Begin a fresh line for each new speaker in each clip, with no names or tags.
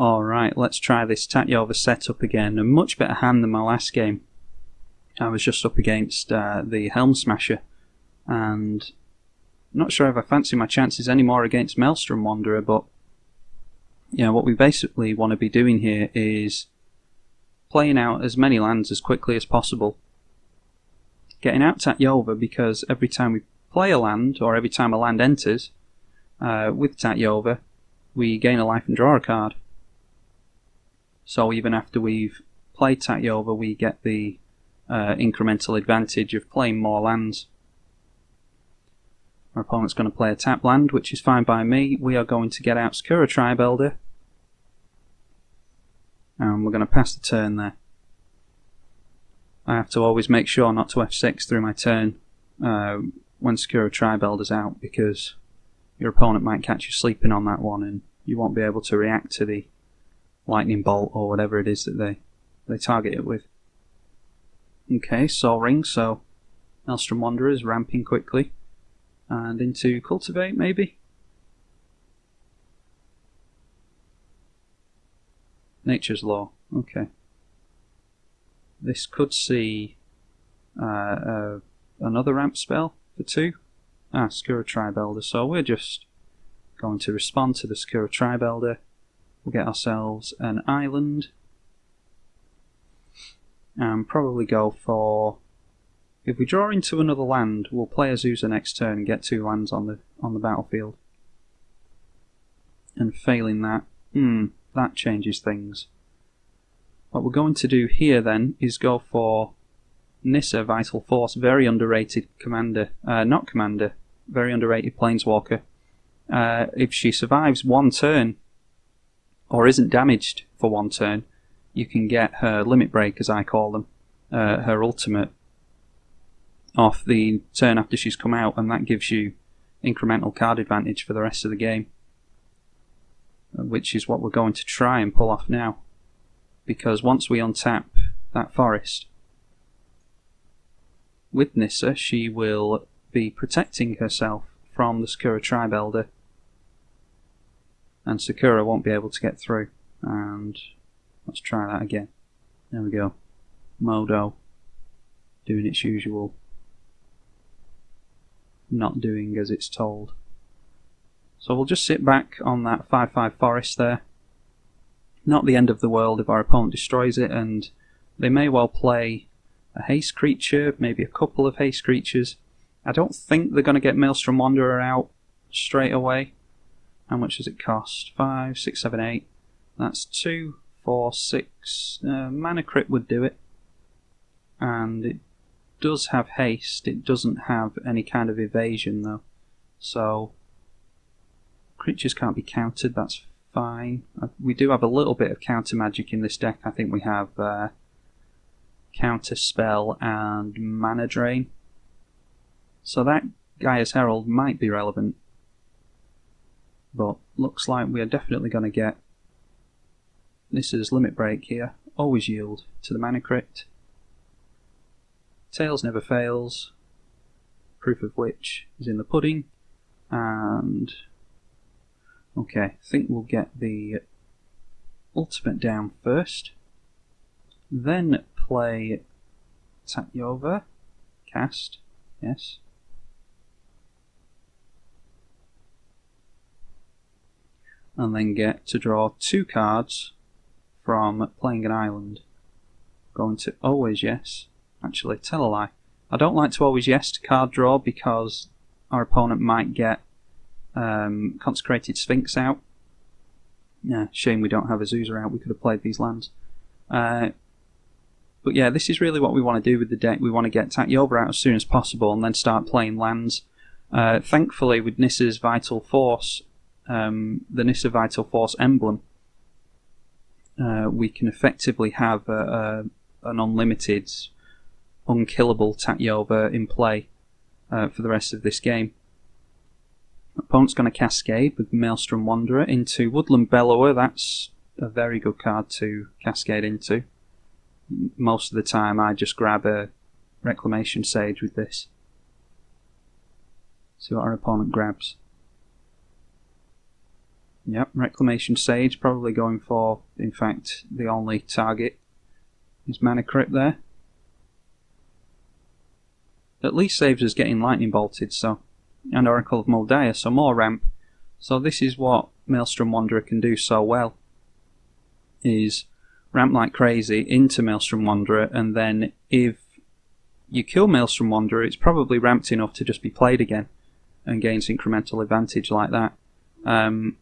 Alright, let's try this Tatyova setup again. A much better hand than my last game. I was just up against uh, the Helm Smasher, and not sure if I fancy my chances anymore against Maelstrom Wanderer, but you know, what we basically want to be doing here is playing out as many lands as quickly as possible. Getting out Tatyova because every time we play a land, or every time a land enters, uh, with Tatyova, we gain a life and draw a card. So even after we've played Tatyova, we get the uh, incremental advantage of playing more lands. Our opponent's going to play a tap land, which is fine by me. We are going to get out Sakura Tribe Elder. And we're going to pass the turn there. I have to always make sure not to f6 through my turn uh, when Sakura Tribe Elder's out because your opponent might catch you sleeping on that one and you won't be able to react to the lightning bolt or whatever it is that they, they target it with. Okay, Sol Ring, so Maelstrom Wanderers ramping quickly. And into Cultivate, maybe? Nature's Lore, okay. This could see uh, uh, another ramp spell for two. Ah, Sakura Tribe Elder, so we're just going to respond to the Sakura Tribe Elder. We'll get ourselves an island and probably go for. If we draw into another land, we'll play Azusa next turn and get two lands on the on the battlefield. And failing that, hmm, that changes things. What we're going to do here then is go for Nissa Vital Force, very underrated commander, uh, not commander, very underrated planeswalker. Uh, if she survives one turn, or isn't damaged for one turn, you can get her limit break, as I call them, uh, her ultimate, off the turn after she's come out, and that gives you incremental card advantage for the rest of the game. Uh, which is what we're going to try and pull off now. Because once we untap that forest, with Nissa, she will be protecting herself from the Sakura Tribe Elder, and Sakura won't be able to get through. And Let's try that again. There we go. Modo doing its usual. Not doing as it's told. So we'll just sit back on that 5-5 forest there. Not the end of the world if our opponent destroys it, and they may well play a haste creature, maybe a couple of haste creatures. I don't think they're going to get Maelstrom Wanderer out straight away. How much does it cost? Five, six, seven, eight. That's two, four, six. Uh, Mana Crypt would do it. And it does have haste, it doesn't have any kind of evasion though. So, creatures can't be countered, that's fine. Uh, we do have a little bit of counter magic in this deck. I think we have uh, counter spell and mana drain. So that Gaea's Herald might be relevant. But looks like we are definitely going to get this is limit break here. Always yield to the mana crypt. Tails never fails. Proof of which is in the pudding. And okay, I think we'll get the ultimate down first. Then play Tatyova. Cast. Yes. And then get to draw two cards from playing an island. Going to always yes. Actually, tell a lie. I don't like to always yes to card draw because our opponent might get um, Consecrated Sphinx out. Yeah, shame we don't have Azusa out. We could have played these lands. Uh, but yeah, this is really what we want to do with the deck. We want to get Tatyova out as soon as possible and then start playing lands. Uh, thankfully, with Nissa's Vital Force, um, the Nissa Vital Force emblem, uh, we can effectively have a, a, an unlimited, unkillable Tatyova in play uh, for the rest of this game. Opponent's going to cascade with Maelstrom Wanderer into Woodland Bellower. That's a very good card to cascade into. Most of the time, I just grab a Reclamation Sage with this. See what our opponent grabs. Yep, Reclamation Sage, probably going for, in fact, the only target is Mana Crypt there. At least saves us getting Lightning Bolted, so and Oracle of Daya, so more ramp. So this is what Maelstrom Wanderer can do so well, is ramp like crazy into Maelstrom Wanderer, and then if you kill Maelstrom Wanderer, it's probably ramped enough to just be played again and gains incremental advantage like that. Um,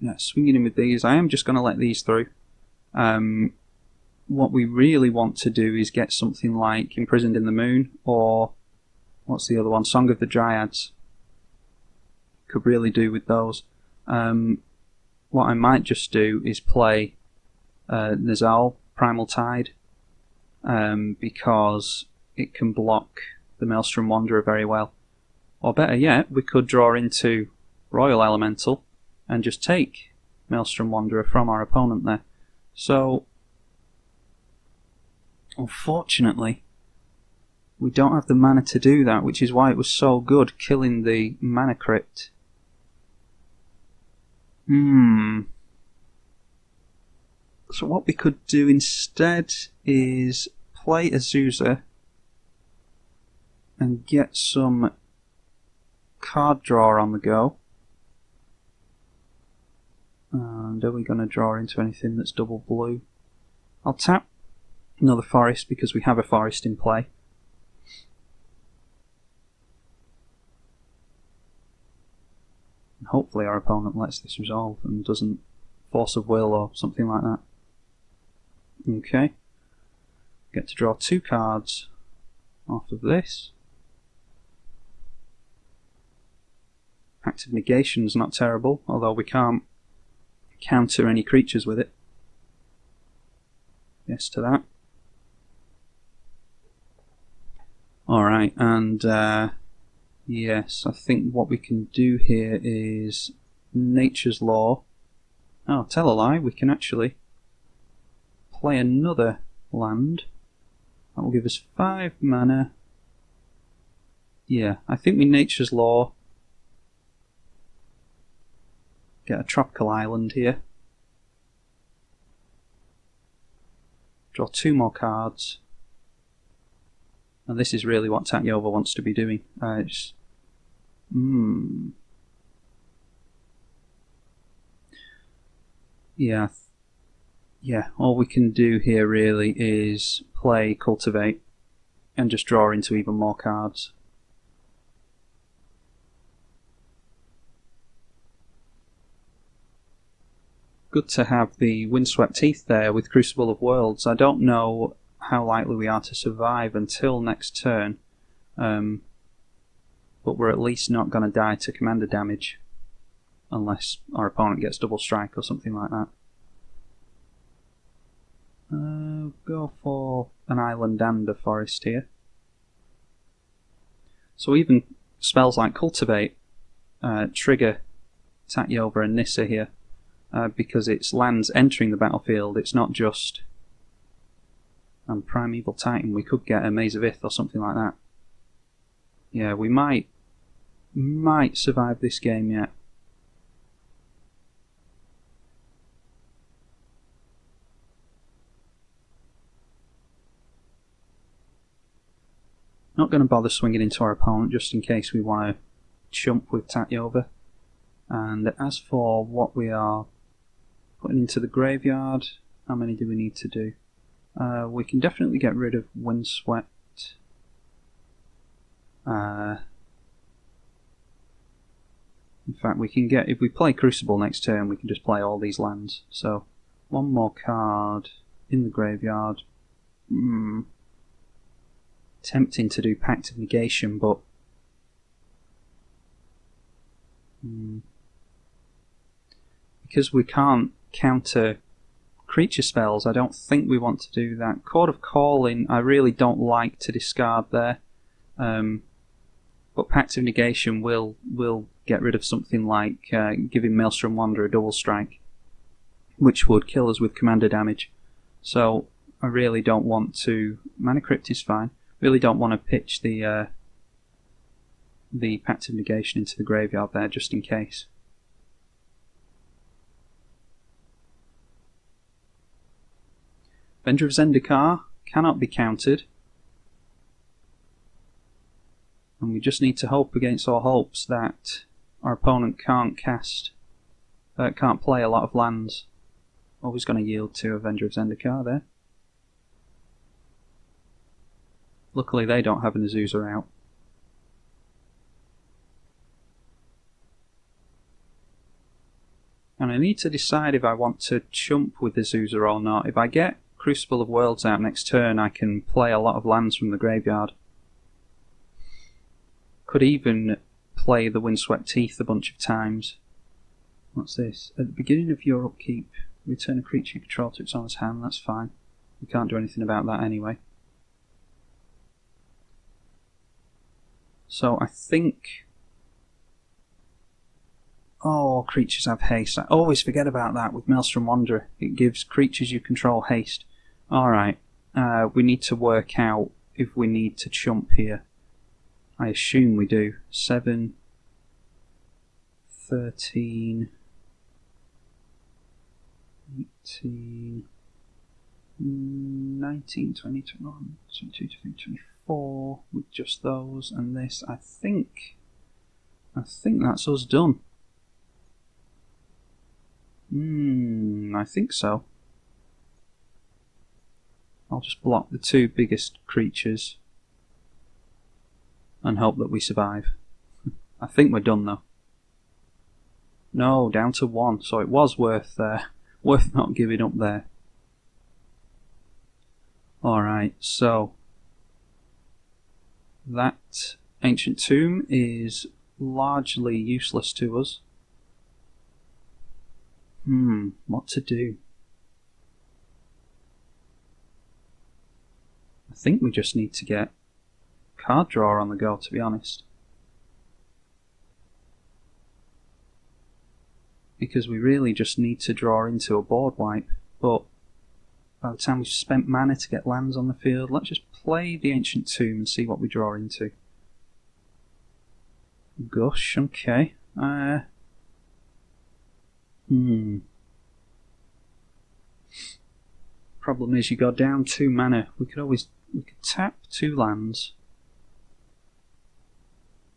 yeah, swinging in with these. I am just going to let these through. Um, what we really want to do is get something like Imprisoned in the Moon or what's the other one? Song of the Dryads. Could really do with those. Um, what I might just do is play uh, Nezahal Primal Tide um, because it can block the Maelstrom Wanderer very well. Or better yet, we could draw into Roil Elemental and just take Maelstrom Wanderer from our opponent there. So Unfortunately, we don't have the mana to do that, which is why it was so good killing the mana crypt. Hmm. So what we could do instead is play Azusa and get some card draw on the go. And are we going to draw into anything that's double blue? I'll tap another forest because we have a forest in play. And hopefully our opponent lets this resolve and doesn't force of will or something like that. Okay. Get to draw two cards off of this. Pact of Negation is not terrible, although we can't counter any creatures with it. Yes to that. Alright, and uh, yes, I think what we can do here is Nature's Lore. Oh, tell a lie, we can actually play another land. That will give us 5 mana. Yeah, I think we Nature's Lore. Get a tropical island here. Draw two more cards. And this is really what Tatyova wants to be doing. Uh, it's, hmm. Yeah. Yeah, all we can do here really is play Cultivate and just draw into even more cards. Good to have the Windswept Heath there with Crucible of Worlds. I don't know how likely we are to survive until next turn. Um, but we're at least not going to die to commander damage unless our opponent gets double strike or something like that. Uh, go for an island and a forest here. So even spells like Cultivate uh, trigger Tatyova and Nissa here uh, because it's lands entering the battlefield, it's not just and Primeval Titan, we could get a Maze of Ith or something like that. Yeah, we might might survive this game yet. Not going to bother swinging into our opponent just in case we want to chump with Tatyova. And as for what we are putting into the graveyard, how many do we need to do? Uh, we can definitely get rid of Windswept. Uh, in fact, we can get, if we play Crucible next turn, we can just play all these lands. So, one more card in the graveyard. Hmm. Tempting to do Pact of Negation, but. Hmm. Because we can't counter creature spells, I don't think we want to do that. Chord of Calling, I really don't like to discard there. Um, but Pact of Negation will will get rid of something like uh, giving Maelstrom Wander a double strike, which would kill us with commander damage. So I really don't want to. Mana Crypt is fine. Really don't want to pitch the uh, the Pact of Negation into the graveyard there just in case. Avenger of Zendikar cannot be countered. And we just need to hope against all hopes that our opponent can't cast, uh, can't play a lot of lands. Always going to yield to Avenger of Zendikar there. Luckily they don't have an Azusa out. And I need to decide if I want to chump with Azusa or not. If I get Crucible of Worlds out next turn, I can play a lot of lands from the graveyard. Could even play the Windswept Heath a bunch of times. What's this? At the beginning of your upkeep, return a creature you control to its owner's hand. That's fine. We can't do anything about that anyway. So I think Oh, creatures have haste. I always forget about that with Maelstrom Wanderer. It gives creatures you control haste. Alright, uh, we need to work out if we need to chump here. I assume we do. 7, 13, 18, 19, 20, 21, 22, 23, 24 with just those and this. I think, I think that's us done. Hmm, I think so. I'll just block the two biggest creatures and hope that we survive. I think we're done though. No, down to one, so it was worth uh, worth not giving up there. Alright, so that ancient tomb is largely useless to us. Hmm, what to do? Think we just need to get card draw on the go, to be honest. Because we really just need to draw into a board wipe, but by the time we've spent mana to get lands on the field, let's just play the Ancient Tomb and see what we draw into. Gush, okay. Uh, Hmm. Problem is, you go down two mana. We could always we could tap two lands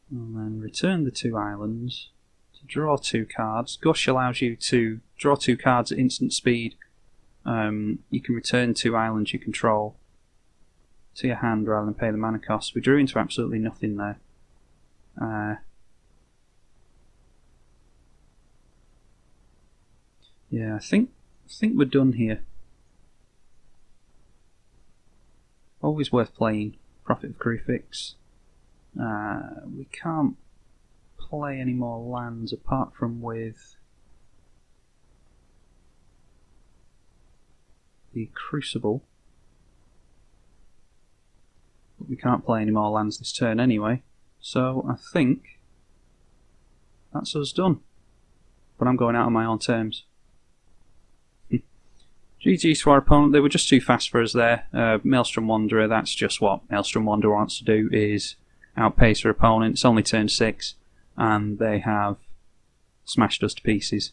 and then return the two islands to draw two cards. Gush allows you to draw two cards at instant speed. Um, you can return two islands you control to your hand rather than pay the mana cost. We drew into absolutely nothing there. Uh, Yeah, I think I think we're done here. Always worth playing Prophet of Kruphix. Uh, we can't play any more lands apart from with the Crucible. But we can't play any more lands this turn anyway, so I think that's us done. But I'm going out on my own terms. GG to our opponent. They were just too fast for us there. Uh, Maelstrom Wanderer, that's just what Maelstrom Wanderer wants to do, is outpace her opponent. It's only turn 6, and they have smashed us to pieces.